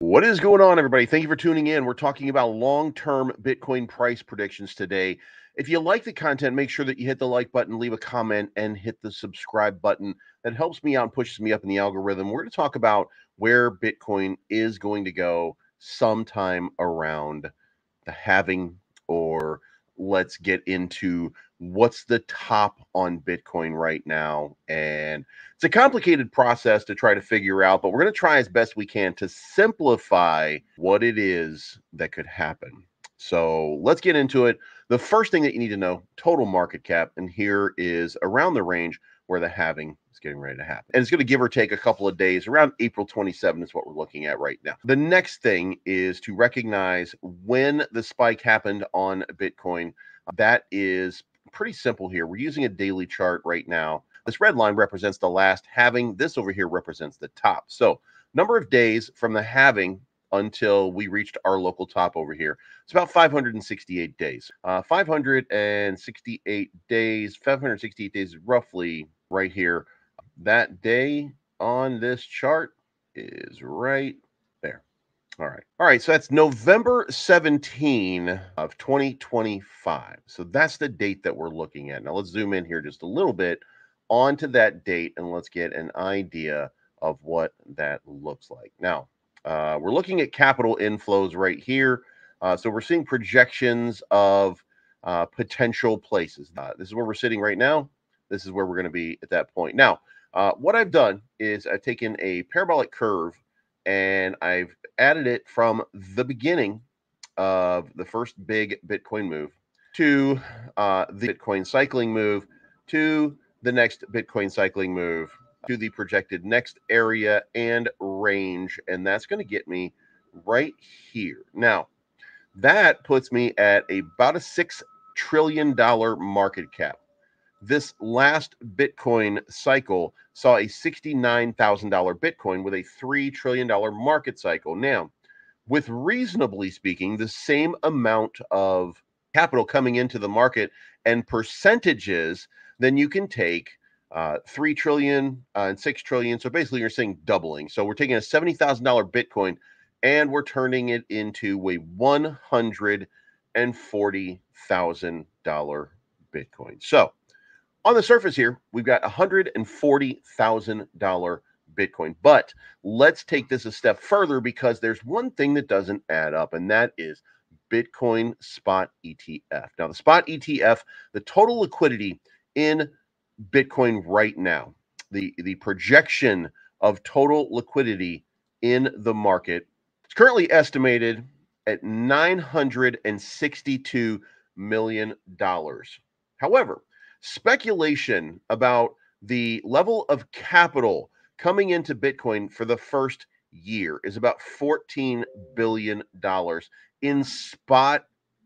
What is going on, everybody? Thank you for tuning in. We're talking about long term Bitcoin price predictions today. If you like the content, make sure that you hit the like button, leave a comment, and hit the subscribe button. That helps me out and pushes me up in the algorithm. We're going to talk about where Bitcoin is going to go sometime around the halving, or let's get into what's the top on Bitcoin right now. And it's a complicated process to try to figure out, but we're going to try as best we can to simplify what it is that could happen. So let's get into it. The first thing that you need to know total market cap, and here is around the range where the halving is getting ready to happen. And it's going to give or take a couple of days. Around April 27 is what we're looking at right now. The next thing is to recognize when the spike happened on Bitcoin. That is pretty simple here. We're using a daily chart right now. This red line represents the last halving. This over here represents the top. So number of days from the halving until we reached our local top over here. It's about 568 days. Uh, 568 days, 568 days roughly right here. That day on this chart is right there. all right. All right. So that's November 17 of 2025. So that's the date that we're looking at. Now let's zoom in here just a little bit onto that date and let's get an idea of what that looks like. Now, uh, we're looking at capital inflows right here. Uh, so we're seeing projections of uh, potential places. Uh, this is where we're sitting right now. This is where we're going to be at that point. Now, uh, what I've done is I've taken a parabolic curve and I've added it from the beginning of the first big Bitcoin move to uh, the Bitcoin cycling move to the next Bitcoin cycling move to the projected next area and range. And that's going to get me right here. Now, that puts me at about a $6 trillion market cap. This last Bitcoin cycle saw a $69,000 Bitcoin with a $3 trillion market cycle. Now, with reasonably speaking, the same amount of capital coming into the market and percentages, then you can take uh, 3 trillion uh, and 6 trillion. So basically, you're saying doubling. So we're taking a $70,000 Bitcoin and we're turning it into a $140,000 Bitcoin. So on the surface here, we've got $140,000 Bitcoin. But let's take this a step further because there's one thing that doesn't add up, and that is Bitcoin spot ETF. Now, the spot ETF, the total liquidity in Bitcoin right now, the, the projection of total liquidity in the market, it's currently estimated at $962 million. However, speculation about the level of capital coming into Bitcoin for the first year is about $14 billion in spot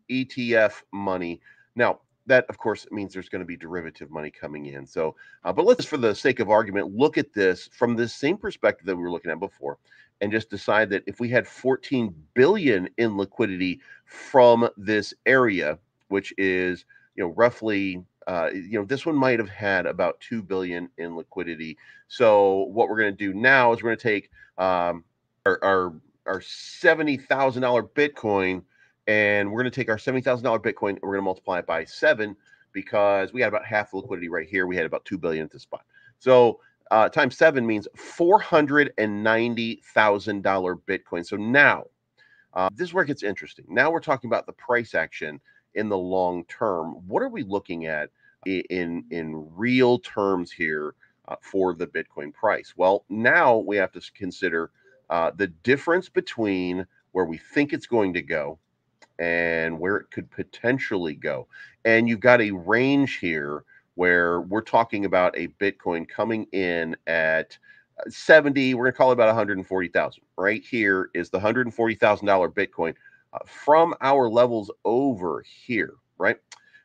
ETF money. Now, that of course means there's going to be derivative money coming in. So, uh, but let's, for the sake of argument, look at this from the same perspective that we were looking at before and just decide that if we had 14 billion in liquidity from this area, which is, you know, roughly uh, you know, this one might have had about two billion in liquidity. So what we're going to do now is we're going to take um, our, our our seventy thousand dollar Bitcoin, and we're going to take our seventy thousand dollar Bitcoin, and we're going to multiply it by seven because we had about half the liquidity right here. We had about two billion at this spot. So uh, times seven means four hundred and ninety thousand dollar Bitcoin. So now. Uh, this is where it gets interesting. Now we're talking about the price action in the long term. What are we looking at in in real terms here uh, for the Bitcoin price? Well, now we have to consider uh, the difference between where we think it's going to go and where it could potentially go. And you've got a range here where we're talking about a Bitcoin coming in at uh, 70, we're going to call it about 140,000. Right here is the $140,000 Bitcoin from our levels over here, right?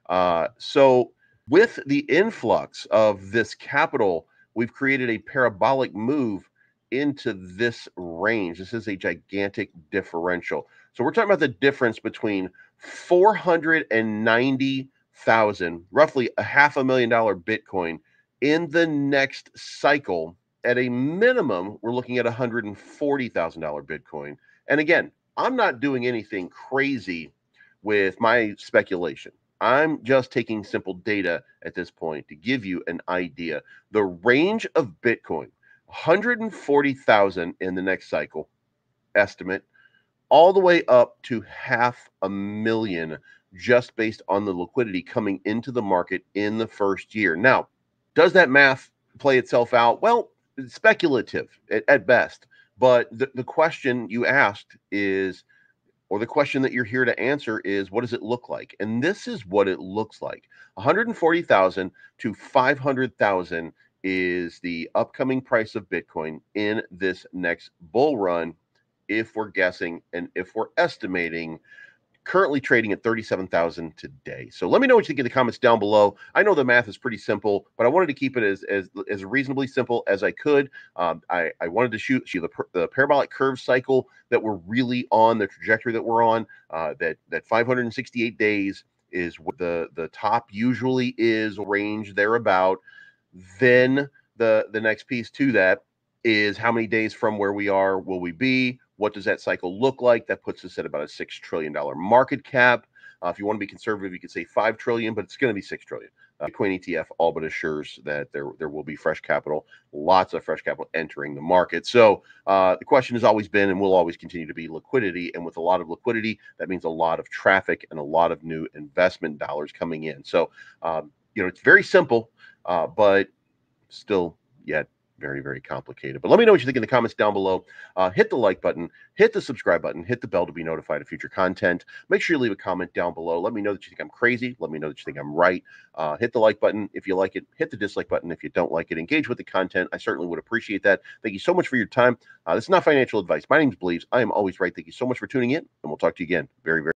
Uh, so with the influx of this capital, we've created a parabolic move into this range. This is a gigantic differential. So we're talking about the difference between 490,000, roughly a half a million dollar Bitcoin in the next cycle. At a minimum, we're looking at a $140,000 Bitcoin And again, I'm not doing anything crazy with my speculation. I'm just taking simple data at this point to give you an idea. The range of Bitcoin, 140,000 in the next cycle estimate, all the way up to half a million just based on the liquidity coming into the market in the first year. Now, does that math play itself out? Well, it's speculative at, at best. But the, the question you asked is, or the question that you're here to answer is, what does it look like? And this is what it looks like 140,000 to 500,000 is the upcoming price of Bitcoin in this next bull run, if we're guessing and if we're estimating currently trading at 37,000 today. So let me know what you think in the comments down below. I know the math is pretty simple, but I wanted to keep it as as, as reasonably simple as I could. Um, I, I wanted to shoot you the, the parabolic curve cycle that we're really on, the trajectory that we're on, uh, that that 568 days is what the the top usually is range thereabout. Then the the next piece to that is how many days from where we are will we be? What does that cycle look like? That puts us at about a six trillion dollar market cap. Uh, if you want to be conservative, you could say five trillion, but it's going to be six trillion. Uh, Coin ETF all but assures that there there will be fresh capital, lots of fresh capital entering the market. So uh, the question has always been and will always continue to be liquidity. And with a lot of liquidity, that means a lot of traffic and a lot of new investment dollars coming in. So um, you know it's very simple, uh, but still yet very, very complicated. But let me know what you think in the comments down below. Uh, hit the like button, hit the subscribe button, hit the bell to be notified of future content. Make sure you leave a comment down below. Let me know that you think I'm crazy. Let me know that you think I'm right. Uh, hit the like button if you like it. Hit the dislike button if you don't like it. Engage with the content. I certainly would appreciate that. Thank you so much for your time. Uh, this is not financial advice. My name is Bleeves. I am always right. Thank you so much for tuning in, and we'll talk to you again very, very